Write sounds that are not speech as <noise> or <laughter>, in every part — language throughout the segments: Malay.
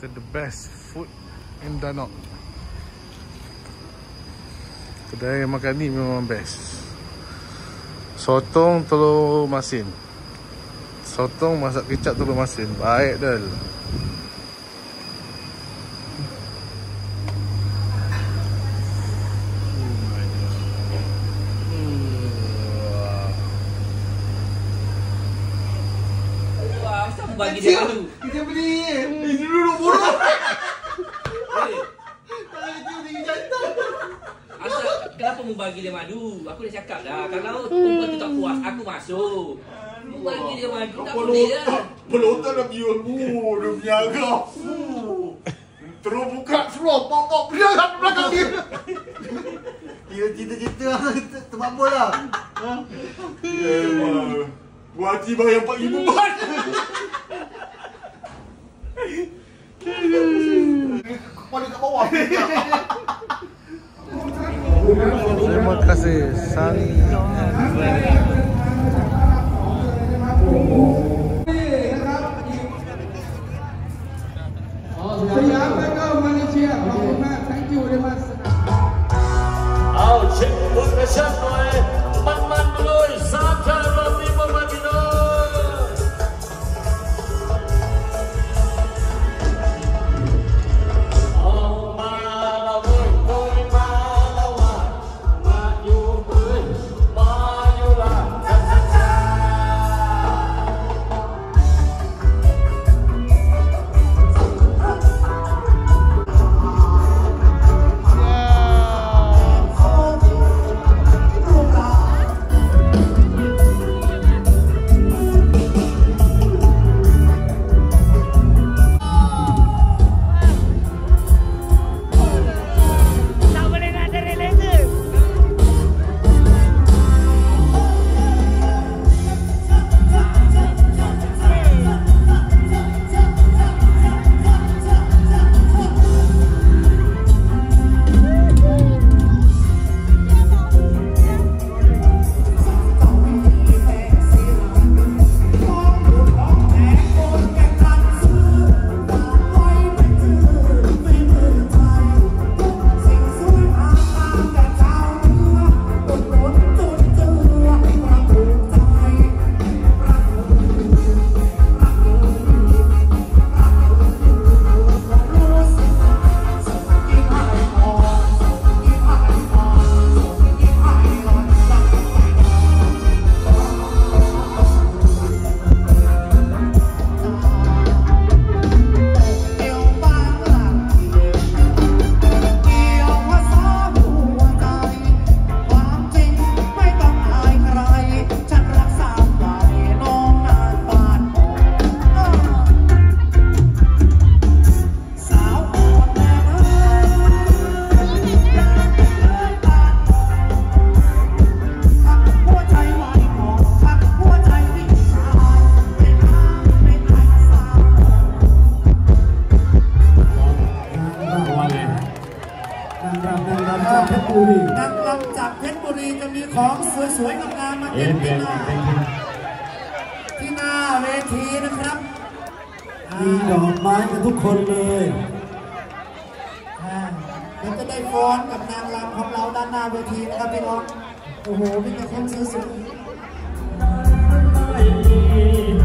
kata the best food in Danok. Kedai yang makan ni memang best. Sotong telur masin. Sotong masak kicap telur masin. Baik dah. bagi dia madu. Kita beli. Ini dulu bodoh. Eh, Kalau kita tinggi jantan. Asal kenapa mu bagi dia madu? Aku dah cakap dah. Kalau perempuan tu tak puas, aku masuk. Mu bagi dia madu tak boleh lah. Pelotan dah biar mu. Dia berniaga. Terus buka seluar. Pok-pok di belakang dia. Dia cerita-cerita tempat bola. Ha? Ya. Buat haji bayar 4,000 baht. Kepala kat bawah. Terima kasih Sani ฟ้อนกับนางรำของเราด้านหน้าเวทีนะครับพี่น้อง โอ้โหมีแต่คนสวยๆ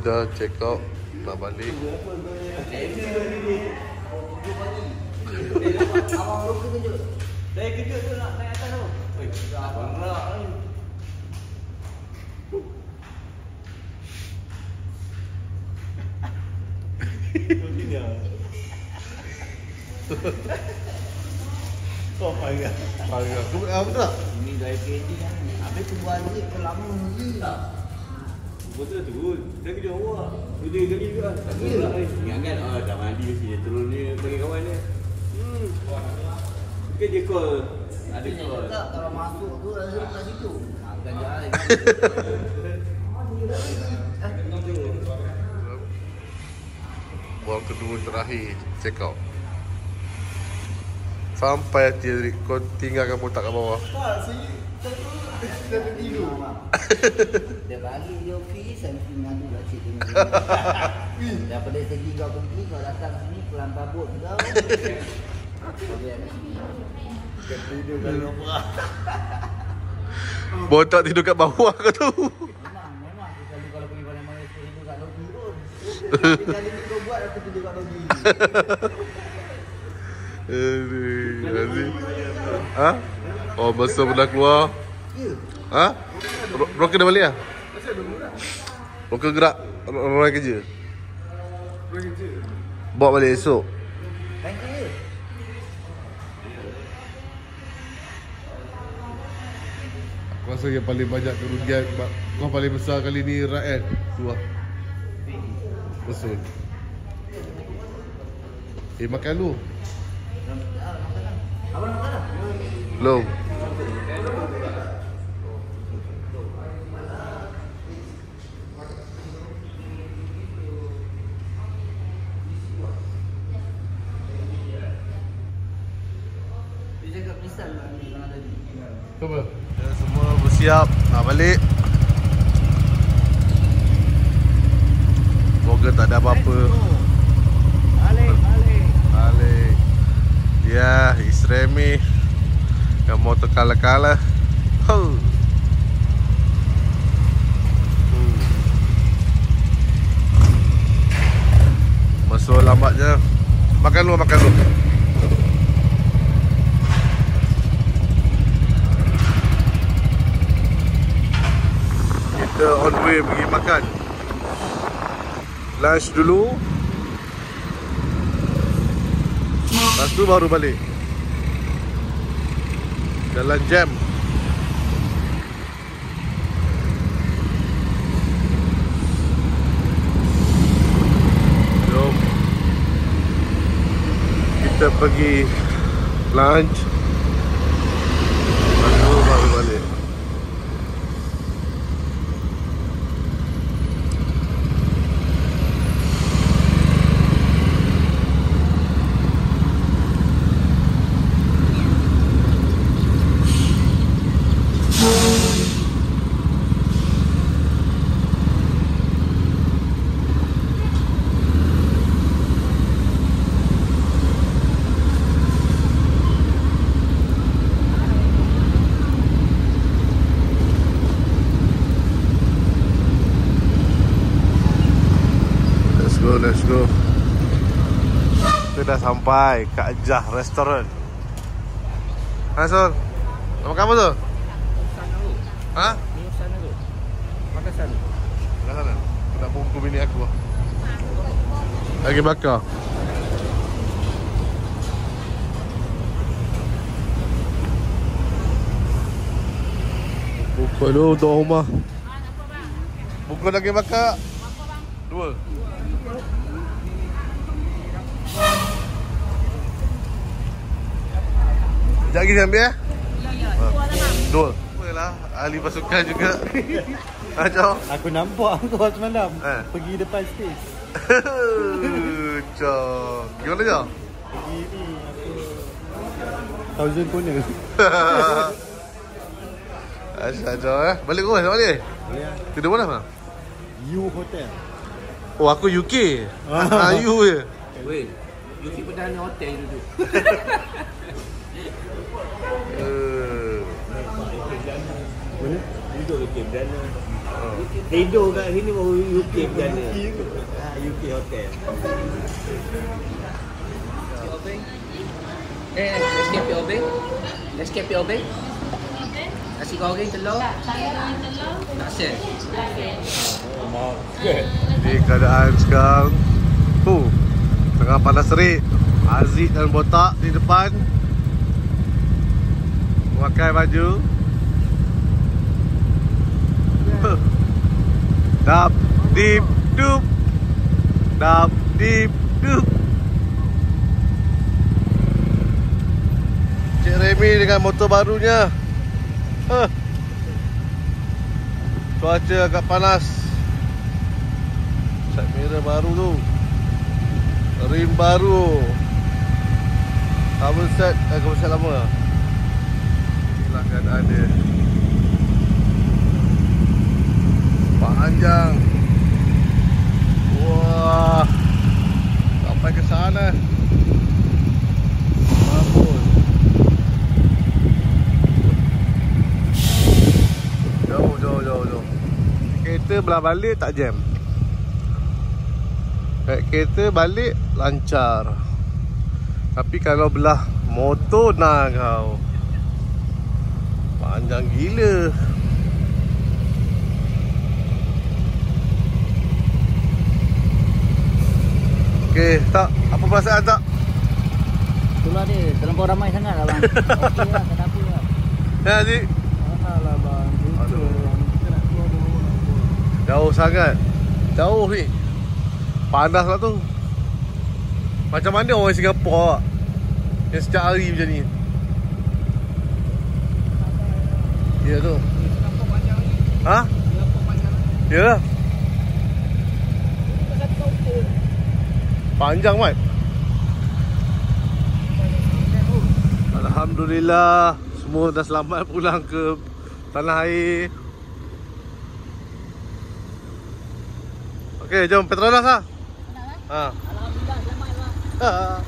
Dah check out Nak balik Saya kejut tu nak naik atas tu. Oi, abang gerak ni. Kau payah. Payah Aku apa tak? Ini dah FKD kan. Habis tu buat lagi kelama lagi. Betul tu. Dah kerja awak. Kerja kali juga. Tak ni. Ingat kan ah dah mandi mesti dia turun ni bagi kawan dia. Hmm. Mungkin dia call. Ada call. tak kalau masuk tu rasa kat situ. Makan jalan. <laughs> Buang kedua terakhir Check out Sampai hati Kau tinggalkan botak kat bawah Tak, saya tertidur. Dia bagi dia okey, saya mengadu kat situ. Daripada segi kau pergi, kau datang sini, pelan babut kau. Kau kalau apa. Botak tidur kat bawah kau tu Memang, memang kalau pergi pada mana aku tidur kat logi pun. Tapi kali ni kau buat aku tidur kat logi. Aduh Aziz Ha? Oh masa pernah keluar Ya. Ha? Ro- Rocker dah balik lah? Rocker gerak Orang kerja Bawa balik esok Thank you. Aku rasa yang paling banyak kerugian Kau paling besar kali ni Raed Tu lah Betul Eh makan lu Abang nak makan tak? Belum Dia cakap misal lah ni orang tadi. Apa? Ya, semua bersiap nak balik Semoga tak ada apa-apa Balik, balik. Balik Ya, Isremi Yang Huh. Hmm. Masuk lambat je Makan lu, makan lu Kita on way pergi makan. Lunch dulu. Lepas tu baru balik. Jalan jam. Jom. Kita pergi Lunch Lepas tu baru balik Let's go, let's go. Kita dah sampai Kak Jah Restaurant. Ha, Sol? Nak makan apa tu? Sana tu. Ha? Sana tu. Makan sana. Kat sana. Aku nak bungkus bini aku. Lagi bakar. Bungkus dulu untuk rumah. Bungkus lagi bakar. Dua. Sekejap lagi dia ambil eh? Dua. Apalah, ahli pasukan juga. <laughs> Macam Aku nampak kau semalam. Eh. Pergi depan stage. Cok. Gimana je? Pergi ni apa Thousand corner. <laughs> Asyik aja eh. Balik rumah tak balik? Boleh ah. Tidur mana mana? U Hotel. Oh aku UK. <laughs> Ah you je. Weh. Yuki perdana hotel duduk. Mana? Duduk ke game dan Tidur kat sini baru UK berjana. Ha, UK hotel. Eh, Nescafe obeng. Nescafe obeng. Nasi goreng telur. Tak share. Jadi keadaan sekarang tu tengah panas terik. Aziz dan botak di depan pakai baju. Huh. Dap dip dup. Dap dip dup. Cik Remy dengan motor barunya. Huh. Cuaca agak panas. Side mirror baru tu. Rim baru. Cover set, eh, cover set lama. Inilah keadaan dia. Panjang. Wah. Sampai ke sana. Mampus. Jauh, jauh, jauh, jauh. Kereta belah balik tak jam. Naik kereta balik lancar. Tapi kalau belah motor nak kau. Panjang gila. Okey, tak apa perasaan tak? Itulah dia, terlampau ramai sangat lah bang. <laughs> Okey lah, tak ada apa lah. Ya, Haji. Alah bang, itu kita nak keluar dulu nak keluar. Jauh sangat. Jauh ni. Panas lah tu. Macam mana orang Singapura yang setiap hari macam ni? Ya tu. Ha? Ya Panjang mat. Alhamdulillah semua dah selamat pulang ke tanah air. Okey, jom Petronas lah. Ha. Alhamdulillah, selamat. Ha.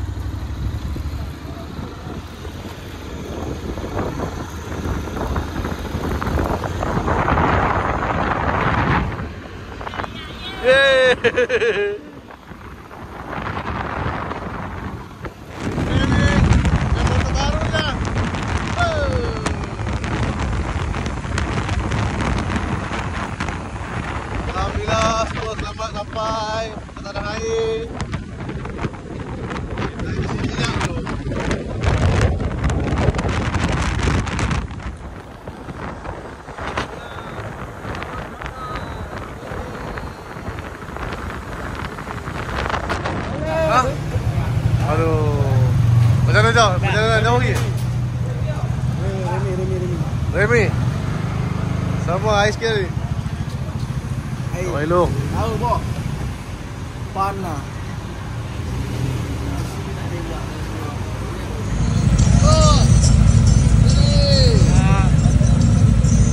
Yeay. <laughs> Alhamdulillah semua selamat sampai ke tanah air. Kita di sini sekejap dulu. Ha? Aduh. Macam mana jauh? Macam mana jauh lagi? Remy, Remy, Remy. Remy. Sama ais kiri. Hey, Sama Elong. tahu bok. Panah.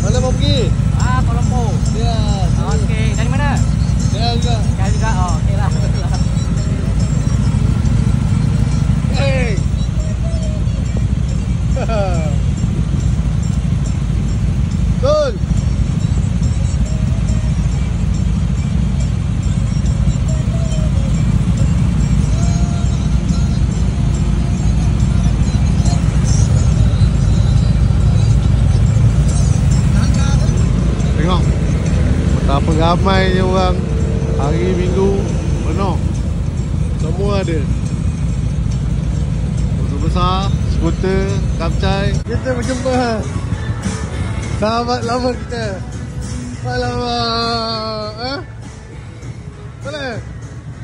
Mana mau pergi? Ah, Kuala Lumpur. Ya, Okey, dari mana? saya juga. Kau juga? Oh, okey Hey. Betul. Tengok Betapa ramainya orang Hari Minggu Penuh Semua ada Motor besar Skuter Kapcai Kita berjumpa Sahabat lama kita Alamak Eh Boleh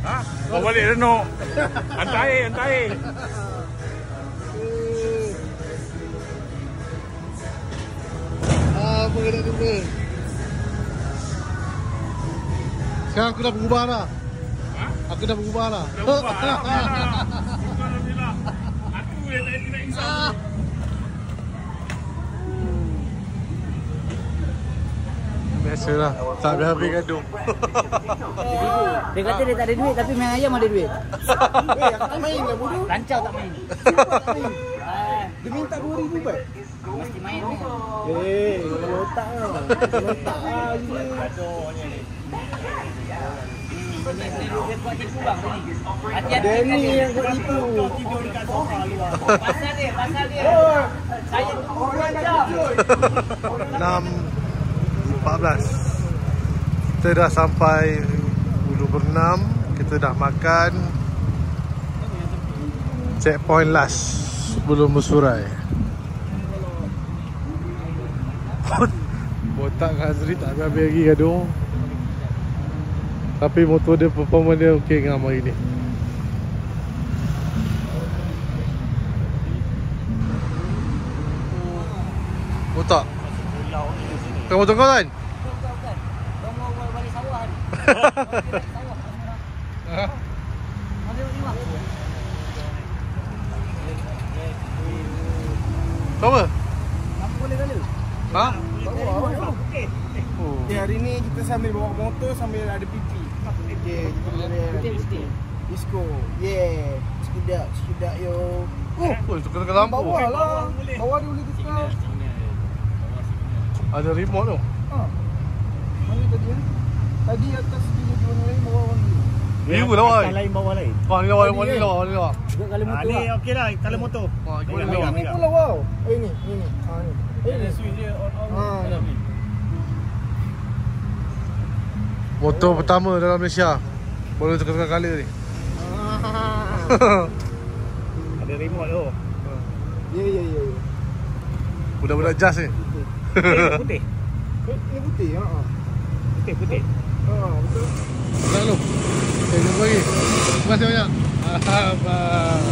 Ha? Kau balik renuk. Hantar air, hantar air. Apa kena jumpa Sekarang aku dah berubah dah Aku dah berubah dah Dah buat. Alhamdulillah. <laughs> Aku yang tak tidak insaf. Biasalah Tak habis-habis gaduh Dia kata dia tak ada duit tapi main ayam ada duit. Eh, aku tak main lah bodoh. Rancau tak main. Ah, Dia minta 2000 bet. Mesti main ni. Eh, otak lah. Otak lah. Ni dia buat tipu bang ni. Hati-hati. Danny yang kau tipu. Pasal dia, pasal dia. Saya tunggu dua jam. 6.14 Kita dah sampai Ulu Bernam Kita dah makan Checkpoint last Sebelum bersurai Botak dengan Azri tak habis lagi gaduh Tapi motor dia performance dia okey dengan hari ni Botak Kau motor kau kan? <laughs> Kau mau balik sawah ni. Ha? Mana ni bang? Kau apa? Apa boleh kala? Ha? Bawa awak tu. Oh. Okay, hari ni kita sambil bawa motor sambil ada pipi. Kita boleh. Disco. Yeah. Sekedak, sekedak yo. Oh, Oh, tu kena lampu bawah lah. Bawah dia boleh tukar. Ada remote tu Ha. Mana tadi eh? Tadi atas dia warna lain, bawah lain. Biru lah wai lain bawah lain. Wah ni lawa, ni lawa, ni lawa kali Ah, ni okey lah kalau motor. Wah, ikut Pegang, ni lawa pula wow. Eh ni, ni ni. Ha ni. Eh ni. switch dia on on. Ha, Motor pertama dalam Malaysia Boleh tukar-tukar colour ni <laughs> Ada remote tu. Ya ya ya ya. Budak-budak jas ni Putih, putih. Eh, Ni putih ha. ha. Putih, putih. Ha, betul. Tak lu Eh, jumpa lagi Terima kasih banyak Abang